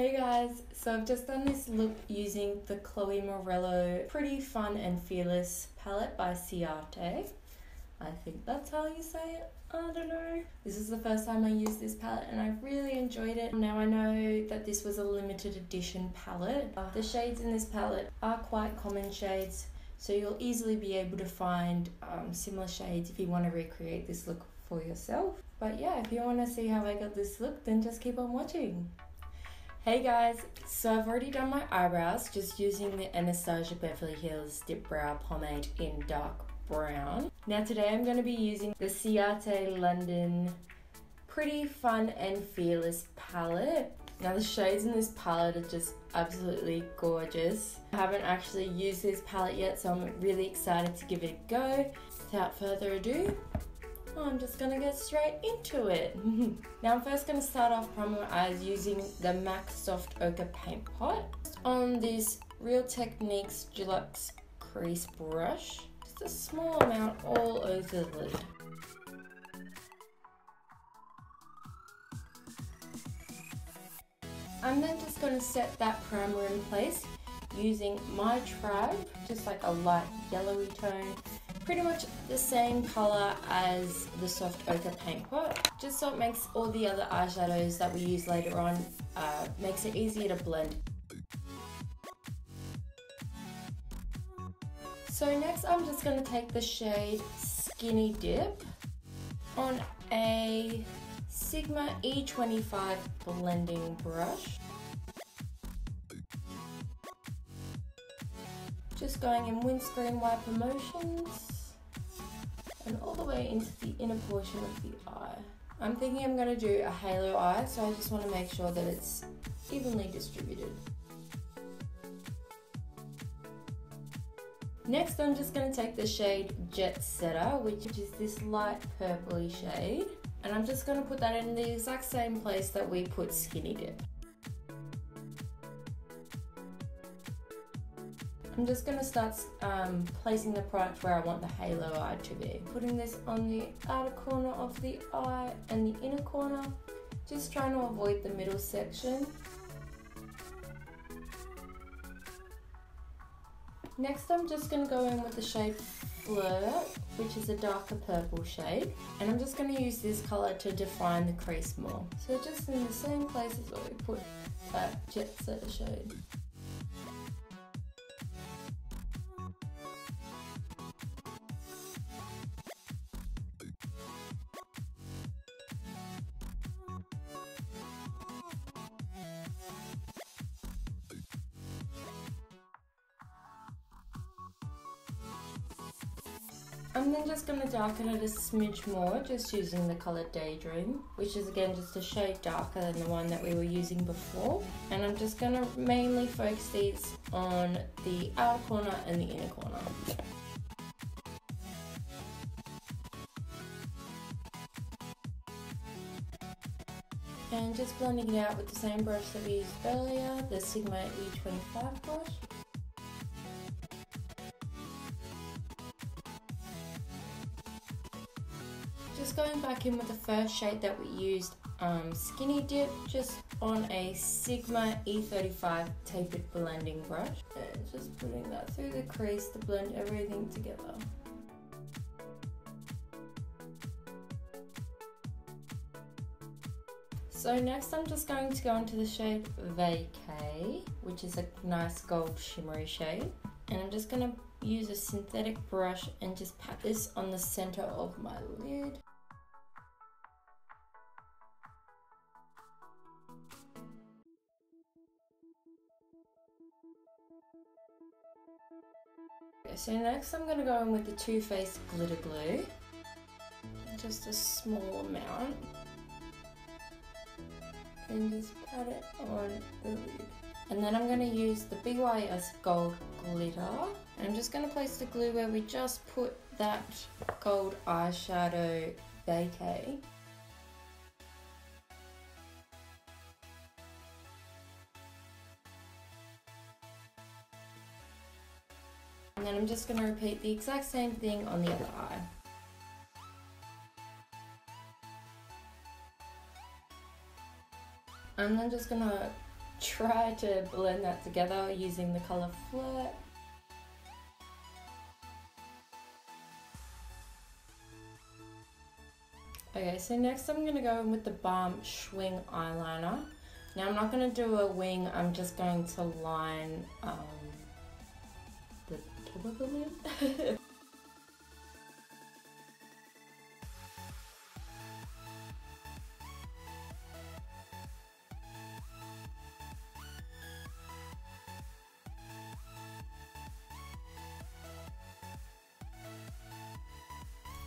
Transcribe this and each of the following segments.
Hey guys, so I've just done this look using the Chloe Morello Pretty Fun and Fearless palette by Ciate. I think that's how you say it. I don't know. This is the first time I used this palette and I really enjoyed it. Now I know that this was a limited edition palette. Uh, the shades in this palette are quite common shades so you'll easily be able to find um, similar shades if you want to recreate this look for yourself. But yeah, if you want to see how I got this look then just keep on watching. Hey guys, so I've already done my eyebrows just using the Anastasia Beverly Hills Dip Brow Pomade in dark brown. Now today I'm going to be using the Ciate London Pretty Fun and Fearless palette. Now the shades in this palette are just absolutely gorgeous. I haven't actually used this palette yet so I'm really excited to give it a go. Without further ado, I'm just gonna get straight into it. now I'm first gonna start off my eyes using the MAC Soft Ochre Paint Pot. On this Real Techniques Deluxe Crease Brush, just a small amount all over the lid. I'm then just going to set that primer in place using my tribe, just like a light yellowy tone, pretty much the same color as the soft ochre paint pot, just so it makes all the other eyeshadows that we use later on, uh, makes it easier to blend. So next I'm just going to take the shade Skinny Dip on a Sigma E25 blending brush. Just going in windscreen wiper motions and all the way into the inner portion of the eye. I'm thinking I'm going to do a halo eye, so I just want to make sure that it's evenly distributed. Next I'm just going to take the shade Jet Setter, which is this light purpley shade, and I'm just going to put that in the exact same place that we put Skinny Dip. I'm just going to start um, placing the product where I want the halo eye to be. Putting this on the outer corner of the eye and the inner corner, just trying to avoid the middle section. Next I'm just going to go in with the shade Flirt, which is a darker purple shade. And I'm just going to use this colour to define the crease more. So just in the same places where we put that jet setter shade. I'm then just going to darken it a smidge more just using the colour Daydream which is again just a shade darker than the one that we were using before and I'm just going to mainly focus these on the outer corner and the inner corner. And just blending it out with the same brush that we used earlier, the Sigma E25 brush. Just going back in with the first shade that we used, um, Skinny Dip, just on a Sigma E35 tapered blending brush. And just putting that through the crease to blend everything together. So next I'm just going to go into the shade Vacay, which is a nice gold shimmery shade. And I'm just going to use a synthetic brush and just pat this on the center of my lid. So next I'm going to go in with the Too Faced Glitter Glue. Just a small amount. And just pat it on the lid. And then I'm going to use the BYS Gold Glitter. And I'm just going to place the glue where we just put that gold eyeshadow vacay. Just going to repeat the exact same thing on the other eye. And I'm then just going to try to blend that together using the colour Flirt. Okay, so next I'm going to go in with the Balm Schwing eyeliner. Now I'm not going to do a wing, I'm just going to line um,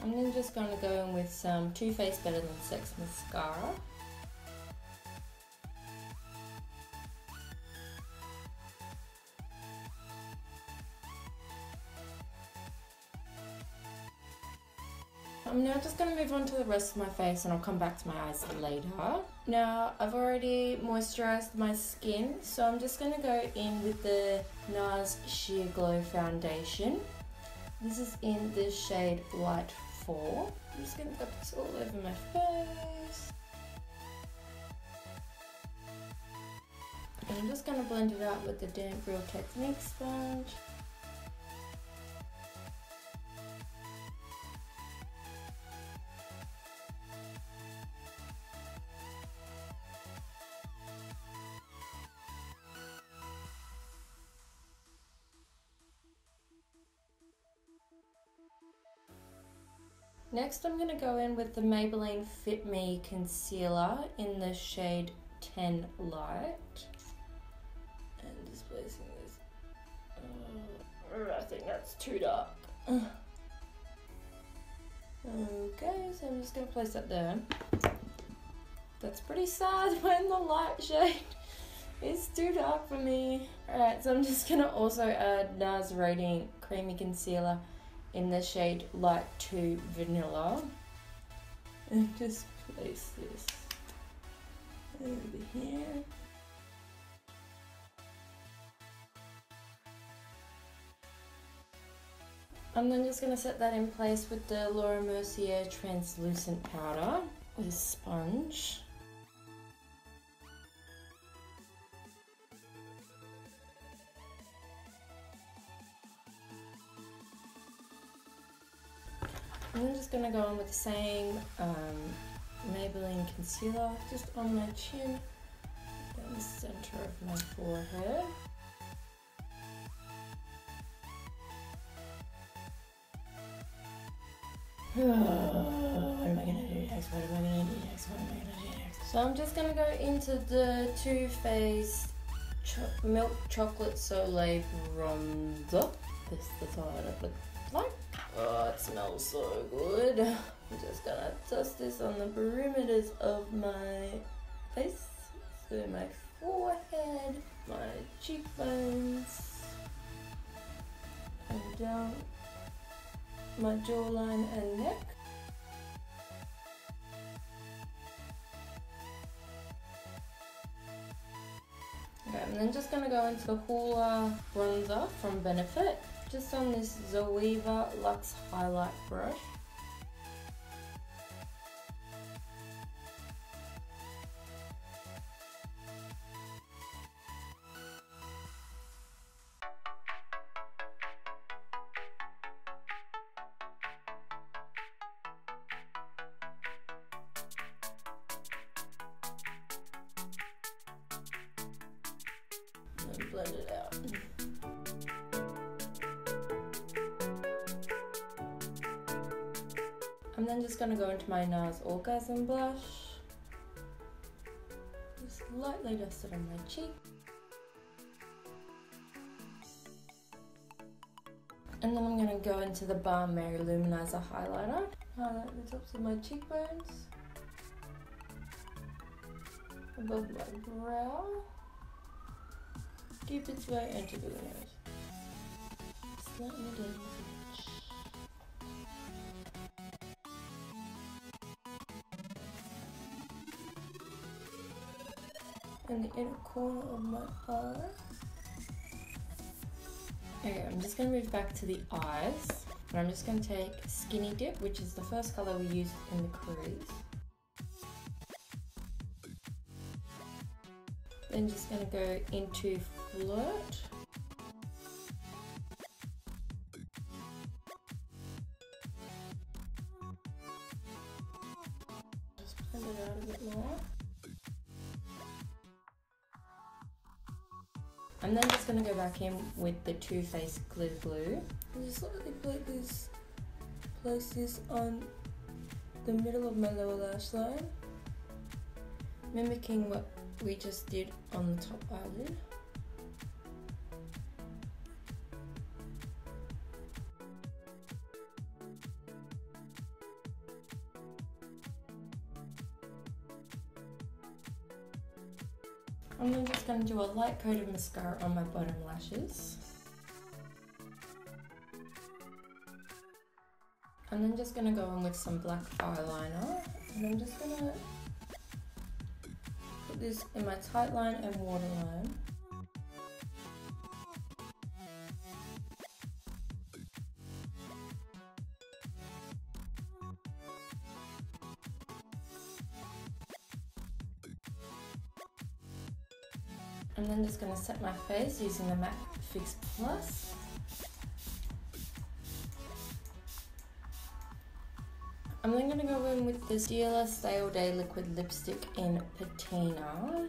I'm then just going to go in with some Too Faced Better Than Sex mascara. I'm now just going to move on to the rest of my face and I'll come back to my eyes later. Now I've already moisturised my skin so I'm just going to go in with the NARS Sheer Glow Foundation. This is in the shade Light four. I'm just going to put this all over my face. And I'm just going to blend it out with the Damp Real Technique sponge. Next I'm going to go in with the Maybelline Fit Me Concealer in the shade 10 Light. And just placing this. Uh, I think that's too dark. Okay, so I'm just going to place that there. That's pretty sad when the light shade is too dark for me. Alright, so I'm just going to also add NARS Radiant Creamy Concealer in the shade Light 2 Vanilla. And just place this over here. I'm then just going to set that in place with the Laura Mercier translucent powder with a sponge. To go in with the same um, Maybelline concealer just on my chin, down the center of my forehead. what am I to do next? What am I to do next? What am I to do next? So I'm just to go into the Too Faced Cho Milk Chocolate Soleil Bronzer. This, that's all it looks like. Smells so good. I'm just gonna test this on the perimeters of my face. So my forehead, my cheekbones, and down my jawline and neck. Okay, I'm then just gonna go into the Hoola bronzer from Benefit just on this Zoeva Luxe Highlight Brush. blend it out. I'm then just gonna go into my NARS Orgasm blush. Just lightly dust it on my cheek. And then I'm gonna go into the Balm Mary Luminizer highlighter. Highlight the tops of my cheekbones. Above my brow. Cupid's bow into the nose. Slightly in the inner corner of my eye. Okay, I'm just going to move back to the eyes. And I'm just going to take Skinny Dip, which is the first colour we used in the crease. Then just gonna go into flirt. Just blend it out a bit more. I'm then just gonna go back in with the Too Faced Glitter Glue. Just slightly put this, place this on the middle of my lower lash line. Mimicking what we just did on the top eyelid. I'm just going to do a light coat of mascara on my bottom lashes. I'm then just going to go in with some black eyeliner and I'm just going to put this in my tight line and waterline. Set my face using the MAC Fix Plus. I'm then going to go in with the Stila Stay All Day Liquid Lipstick in Patina.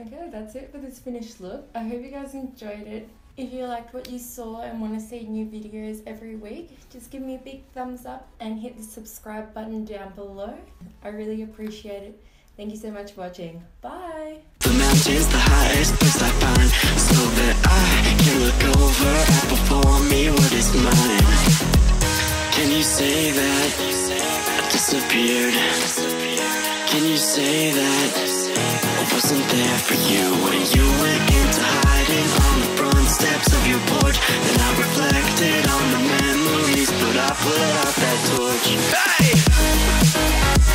Okay, that's it for this finished look. I hope you guys enjoyed it. If you liked what you saw and want to see new videos every week, just give me a big thumbs up and hit the subscribe button down below. I really appreciate it. Thank you so much for watching. Bye! The mountain's the highest place I find So that I can look over at before me what is mine Can you say that I disappeared? Can you say that wasn't there for you When you went into hiding on the front steps of your porch Then I reflected on the memories But I put out that torch Hey!